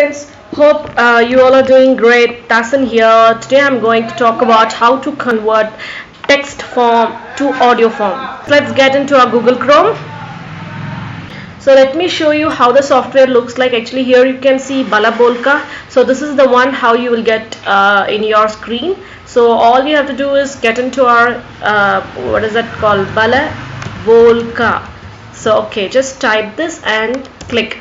Friends, hope uh, you all are doing great. Thasin here. Today I'm going to talk about how to convert text form to audio form. Let's get into our Google Chrome. So let me show you how the software looks like. Actually here you can see Balabolka. So this is the one how you will get uh, in your screen. So all you have to do is get into our uh, what is that called Balabolka. So okay just type this and click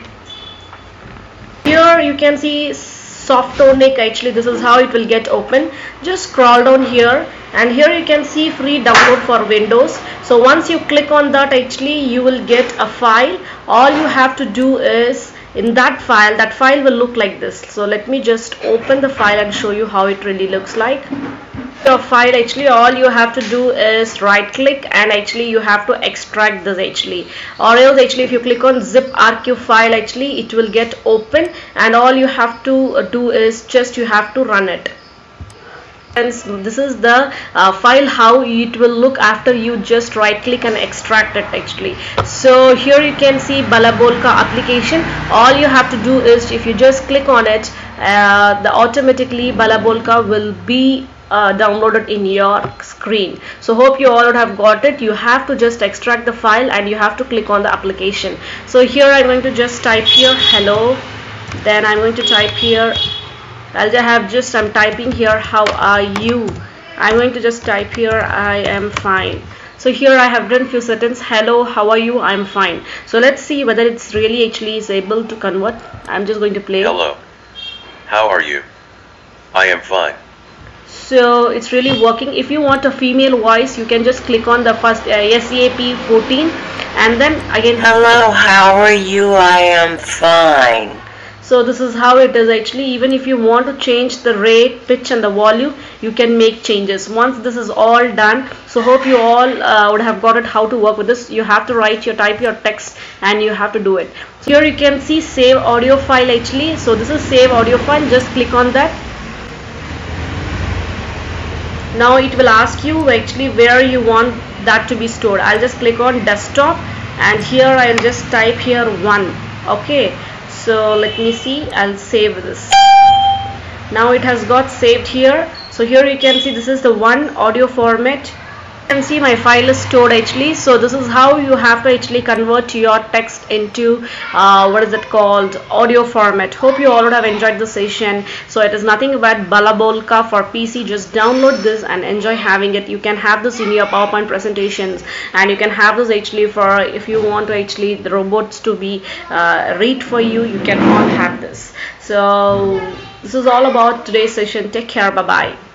can see soft Softonic actually this is how it will get open. Just scroll down here and here you can see free download for Windows. So once you click on that actually you will get a file. All you have to do is in that file that file will look like this. So let me just open the file and show you how it really looks like your file actually all you have to do is right click and actually you have to extract this actually. Or else actually if you click on zip rq file actually it will get open and all you have to do is just you have to run it. And this is the uh, file how it will look after you just right click and extract it actually. So here you can see balabolka application. All you have to do is if you just click on it uh, the automatically balabolka will be uh, downloaded in your screen. So hope you all have got it. You have to just extract the file and you have to click on the application. So here I'm going to just type here hello. Then I'm going to type here I'll just have just I'm typing here how are you? I'm going to just type here I am fine. So here I have done few sentences hello how are you? I'm fine. So let's see whether it's really actually is able to convert. I'm just going to play. Hello. How are you? I am fine so it's really working. If you want a female voice you can just click on the first uh, SAP 14 and then again hello how are you? I am fine. So this is how it is actually. Even if you want to change the rate pitch and the volume you can make changes. Once this is all done so hope you all uh, would have got it how to work with this. You have to write your type your text and you have to do it. So here you can see save audio file actually. So this is save audio file. Just click on that now it will ask you actually where you want that to be stored. I'll just click on desktop and here I'll just type here one. Okay. So let me see. I'll save this. Now it has got saved here. So here you can see this is the one audio format can see my file is stored actually so this is how you have to actually convert your text into uh, what is it called audio format. Hope you all would have enjoyed the session. So it is nothing but balabolka for PC just download this and enjoy having it. You can have this in your PowerPoint presentations. And you can have this actually for if you want to actually the robots to be uh, read for you you can all have this. So this is all about today's session. Take care. Bye bye